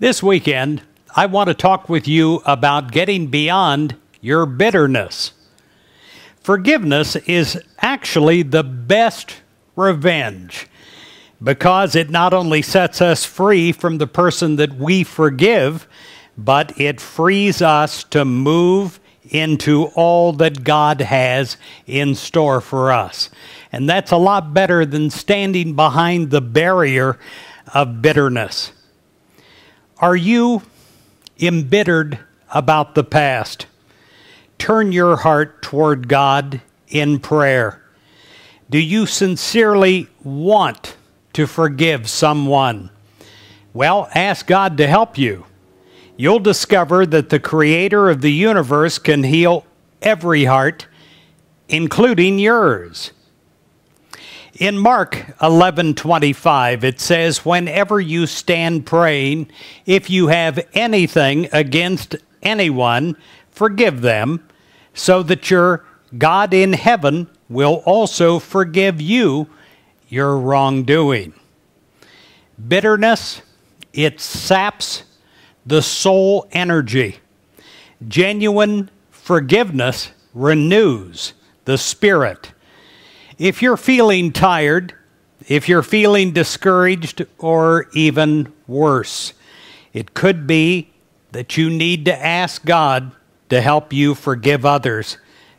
This weekend, I want to talk with you about getting beyond your bitterness. Forgiveness is actually the best revenge because it not only sets us free from the person that we forgive, but it frees us to move into all that God has in store for us. And that's a lot better than standing behind the barrier of bitterness. Are you embittered about the past? Turn your heart toward God in prayer. Do you sincerely want to forgive someone? Well, ask God to help you. You'll discover that the Creator of the universe can heal every heart, including yours. In Mark 11:25 it says whenever you stand praying if you have anything against anyone forgive them so that your God in heaven will also forgive you your wrongdoing. Bitterness it saps the soul energy. Genuine forgiveness renews the spirit. If you're feeling tired, if you're feeling discouraged, or even worse, it could be that you need to ask God to help you forgive others,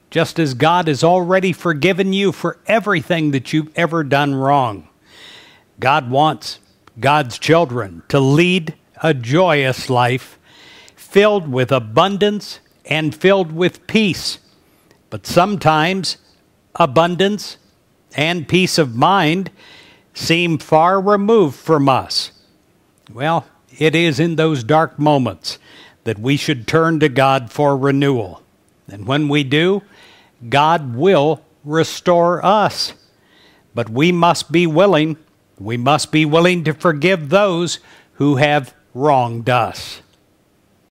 just as God has already forgiven you for everything that you've ever done wrong. God wants God's children to lead a joyous life filled with abundance and filled with peace. But sometimes abundance and peace of mind seem far removed from us. Well, it is in those dark moments that we should turn to God for renewal. And when we do, God will restore us. But we must be willing, we must be willing to forgive those who have wronged us.